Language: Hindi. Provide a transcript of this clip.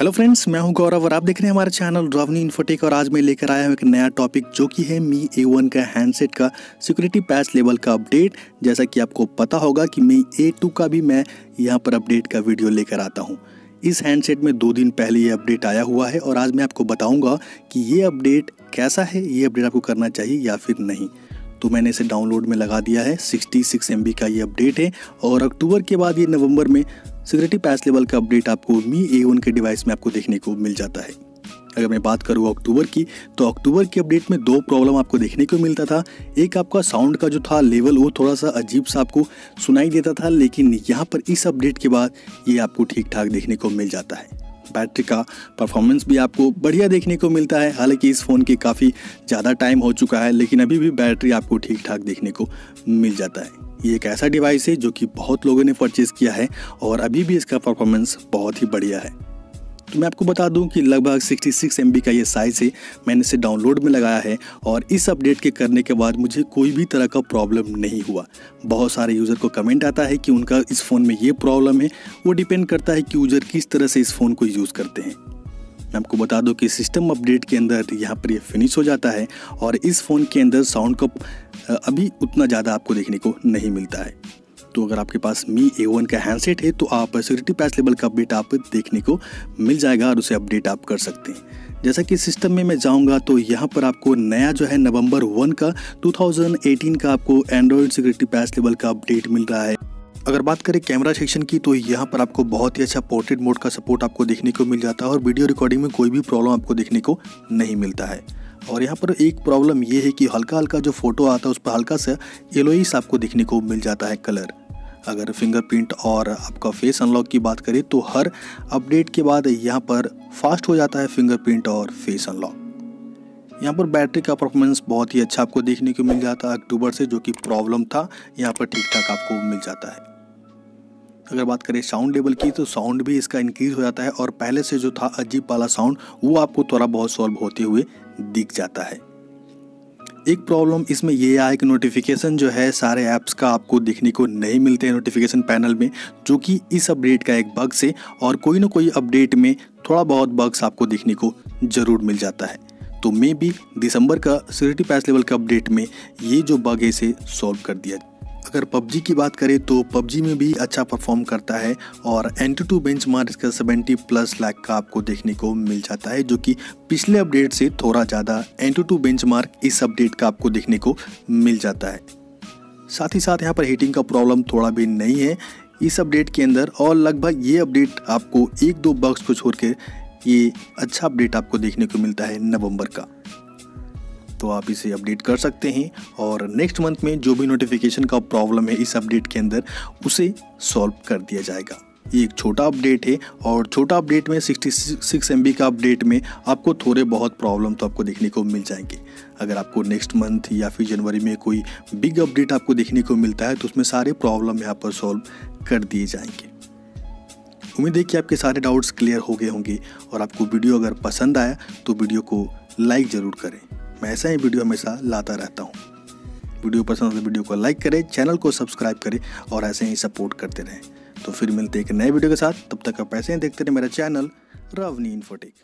हेलो फ्रेंड्स मैं हूँ गौरव और आप देख रहे हैं हमारे चैनल रवनी इन्फोटेक और आज मैं लेकर आया हूँ एक नया टॉपिक जो कि है मी ए वन का हैंडसेट का सिक्योरिटी पैच लेवल का अपडेट जैसा कि आपको पता होगा कि मी ए टू का भी मैं यहाँ पर अपडेट का वीडियो लेकर आता हूँ। इस हैंडसेट में दो दिन पहले ये अपडेट आया हुआ है और आज मैं आपको बताऊँगा कि ये अपडेट कैसा है, ये अपडेट आपको करना चाहिए या फिर नहीं। तो मैंने इसे डाउनलोड में लगा दिया है 66 सिक्स का ये अपडेट है और अक्टूबर के बाद ये नवंबर में सिक्योरिटी पैस लेवल का अपडेट आपको मी ए वन के डिवाइस में आपको देखने को मिल जाता है। अगर मैं बात करूँ अक्टूबर की तो अक्टूबर की अपडेट में दो प्रॉब्लम आपको देखने को मिलता था। एक आपका साउंड का जो था लेवल वो थोड़ा सा अजीब सा आपको सुनाई देता था, लेकिन यहाँ पर इस अपडेट के बाद ये आपको ठीक ठाक देखने को मिल जाता है। बैटरी का परफॉर्मेंस भी आपको बढ़िया देखने को मिलता है। हालाँकि इस फ़ोन की काफ़ी ज़्यादा टाइम हो चुका है, लेकिन अभी भी बैटरी आपको ठीक ठाक देखने को मिल जाता है। ये एक ऐसा डिवाइस है जो कि बहुत लोगों ने परचेज़ किया है और अभी भी इसका परफॉर्मेंस बहुत ही बढ़िया है। तो मैं आपको बता दूँ कि लगभग 66 सिक्स का ये साइज़ है, मैंने इसे डाउनलोड में लगाया है और इस अपडेट के करने के बाद मुझे कोई भी तरह का प्रॉब्लम नहीं हुआ। बहुत सारे यूज़र को कमेंट आता है कि उनका इस फ़ोन में ये प्रॉब्लम है। वो डिपेंड करता है कि यूज़र किस तरह से इस फ़ोन को यूज़ करते हैं। मैं आपको बता दूँ कि सिस्टम अपडेट के अंदर यहाँ पर ये फिनिश हो जाता है और इस फ़ोन के अंदर साउंड का अभी उतना ज़्यादा आपको देखने को नहीं मिलता है। तो अगर आपके पास मी ए वन का हैंडसेट है तो आप सिक्योरिटी पैच लेवल का अपडेट आप देखने को मिल जाएगा और उसे अपडेट आप कर सकते हैं। जैसा कि सिस्टम में मैं जाऊँगा तो यहाँ पर आपको नया जो है नवंबर वन का 2018 का आपको एंड्रॉयड सिक्योरिटी पैच लेवल का अपडेट मिल रहा है। अगर बात करें कैमरा सेक्शन की तो यहाँ पर आपको बहुत ही अच्छा पोर्ट्रेट मोड का सपोर्ट आपको देखने को मिल जाता है और वीडियो रिकॉर्डिंग में कोई भी प्रॉब्लम आपको देखने को नहीं मिलता है। और यहाँ पर एक प्रॉब्लम ये है कि हल्का हल्का जो फ़ोटो आता है, उस पर हल्का सा येलोइस आपको देखने को मिल जाता है कलर अगर फिंगरप्रिंट और आपका फेस अनलॉक की बात करें तो हर अपडेट के बाद यहाँ पर फास्ट हो जाता है फिंगरप्रिंट और फेस अनलॉक यहाँ पर बैटरी का परफॉर्मेंस बहुत ही अच्छा आपको देखने को मिल जाता है अक्टूबर से, जो कि प्रॉब्लम था। यहाँ पर ठीक ठाक आपको मिल जाता है। अगर बात करें साउंड लेवल की तो साउंड भी इसका इंक्रीज हो जाता है और पहले से जो था अजीब वाला साउंड वो आपको थोड़ा बहुत सॉल्व होते हुए दिख जाता है। एक प्रॉब्लम इसमें ये आया कि नोटिफिकेशन जो है, सारे ऐप्स का आपको देखने को नहीं मिलते हैं नोटिफिकेशन पैनल में, जो कि इस अपडेट का एक बग से और कोई ना कोई अपडेट में थोड़ा बहुत बग्स आपको देखने को ज़रूर मिल जाता है। तो मे बी दिसंबर का सिक्योरिटी पैस लेवल का अपडेट में ये जो बग है, इसे सॉल्व कर दिया अगर पबजी की बात करें तो पबजी में भी अच्छा परफॉर्म करता है और AnTuTu benchmark इसका सेवेंटी प्लस लाख का आपको देखने को मिल जाता है, जो कि पिछले अपडेट से थोड़ा ज़्यादा एन टू बेंच मार्क इस अपडेट का आपको देखने को मिल जाता है। साथ ही साथ यहाँ पर हीटिंग का प्रॉब्लम थोड़ा भी नहीं है। इस अपडेट के अंदर और लगभग ये अपडेट आपको एक दो बग्स को छोड़ के ये अच्छा अपडेट आपको देखने को मिलता है नवंबर का। तो आप इसे अपडेट कर सकते हैं और नेक्स्ट मंथ में जो भी नोटिफिकेशन का प्रॉब्लम है इस अपडेट के अंदर, उसे सॉल्व कर दिया जाएगा। ये एक छोटा अपडेट है और छोटा अपडेट में 66 सिक्स एम का अपडेट में आपको थोड़े बहुत प्रॉब्लम तो आपको देखने को मिल जाएँगे। अगर आपको नेक्स्ट मंथ या फिर जनवरी में कोई बिग अपडेट आपको देखने को मिलता है तो उसमें सारे प्रॉब्लम यहाँ पर सॉल्व कर दिए जाएँगे। उम्मीद है कि आपके सारे डाउट्स क्लियर हो गए होंगे और आपको वीडियो अगर पसंद आया तो वीडियो को लाइक ज़रूर करें। मैं ऐसा ही वीडियो हमेशा लाता रहता हूँ। वीडियो पसंद तो वीडियो को लाइक करें चैनल को सब्सक्राइब करें और ऐसे ही सपोर्ट करते रहें। तो फिर मिलते हैं एक नए वीडियो के साथ। तब तक आप ऐसे ही देखते रहें मेरा चैनल रवनी इन्फोटेक